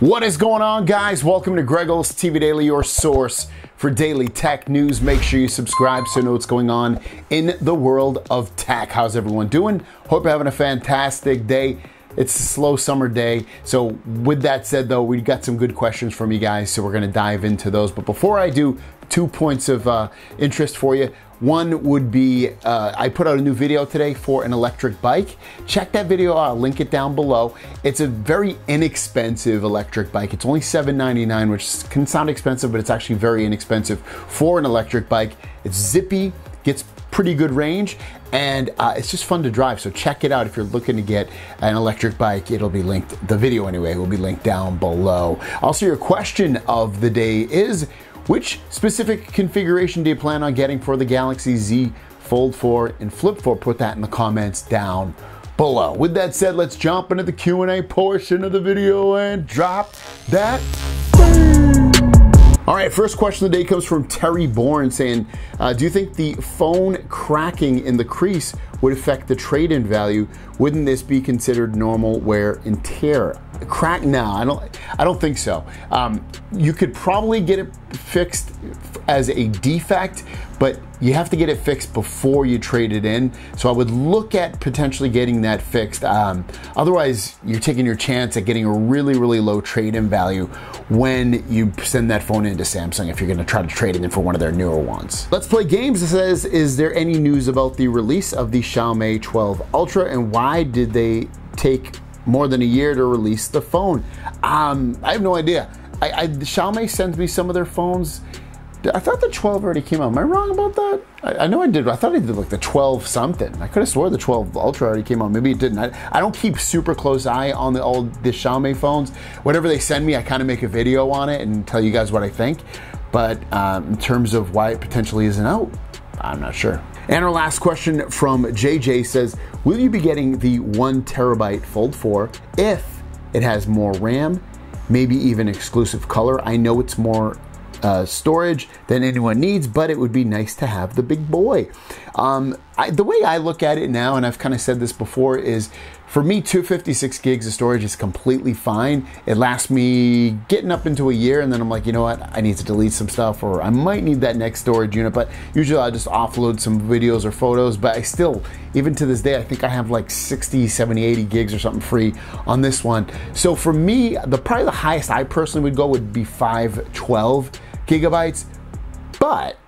What is going on, guys? Welcome to Greggles TV Daily, your source for daily tech news. Make sure you subscribe so you know what's going on in the world of tech. How's everyone doing? Hope you're having a fantastic day. It's a slow summer day. So, with that said, though, we've got some good questions from you guys, so we're going to dive into those. But before I do, two points of uh, interest for you. One would be uh, I put out a new video today for an electric bike. Check that video out, I'll link it down below. It's a very inexpensive electric bike. It's only $7.99, which can sound expensive, but it's actually very inexpensive for an electric bike. It's zippy, gets pretty good range, and uh, it's just fun to drive. So check it out if you're looking to get an electric bike. It'll be linked, the video anyway, will be linked down below. Also, your question of the day is which specific configuration do you plan on getting for the Galaxy Z Fold 4 and Flip 4? Put that in the comments down below. With that said, let's jump into the Q&A portion of the video and drop that all right, first question of the day comes from Terry Bourne saying, uh, Do you think the phone cracking in the crease would affect the trade in value? Wouldn't this be considered normal wear and tear? Crack? No, I don't. I don't think so. Um, you could probably get it fixed as a defect, but you have to get it fixed before you trade it in. So I would look at potentially getting that fixed. Um, otherwise, you're taking your chance at getting a really, really low trade-in value when you send that phone into Samsung if you're going to try to trade it in for one of their newer ones. Let's play games. It says, is there any news about the release of the Xiaomi 12 Ultra and why did they take more than a year to release the phone? Um, I have no idea. I, I, Xiaomi sends me some of their phones I thought the 12 already came out. Am I wrong about that? I, I, know I did. I thought I did like the 12 something. I could have swore the 12 Ultra already came out. Maybe it didn't. I, I don't keep super close eye on the old the Xiaomi phones. Whatever they send me, I kind of make a video on it and tell you guys what I think. But um, in terms of why it potentially isn't out, I'm not sure. And our last question from JJ says, will you be getting the one terabyte Fold 4 if it has more RAM, maybe even exclusive color? I know it's more uh, storage than anyone needs, but it would be nice to have the big boy. Um, I, the way I look at it now, and I've kind of said this before, is for me, 256 gigs of storage is completely fine. It lasts me getting up into a year, and then I'm like, you know what, I need to delete some stuff, or I might need that next storage unit. But usually I just offload some videos or photos. But I still, even to this day, I think I have like 60, 70, 80 gigs or something free on this one. So for me, the probably the highest I personally would go would be 512 gigabytes. But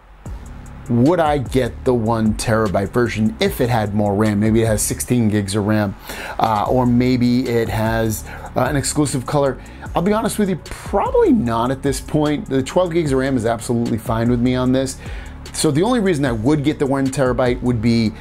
would I get the one terabyte version if it had more RAM? Maybe it has 16 gigs of RAM, uh, or maybe it has uh, an exclusive color. I'll be honest with you, probably not at this point. The 12 gigs of RAM is absolutely fine with me on this. So the only reason I would get the one terabyte would be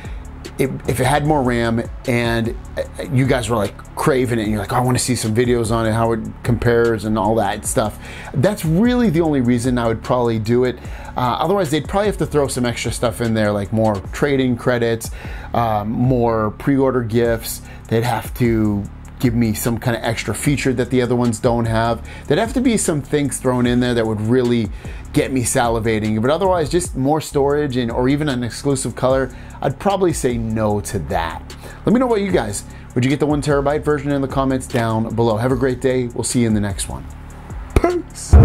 if it had more RAM and uh, you guys were like craving it and you're like, oh, I want to see some videos on it, how it compares and all that stuff. That's really the only reason I would probably do it. Uh, otherwise, they'd probably have to throw some extra stuff in there, like more trading credits, um, more pre-order gifts. They'd have to give me some kind of extra feature that the other ones don't have. There'd have to be some things thrown in there that would really get me salivating. But otherwise, just more storage and or even an exclusive color, I'd probably say no to that. Let me know what you guys. Would you get the one terabyte version in the comments down below? Have a great day. We'll see you in the next one. Peace.